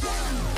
go.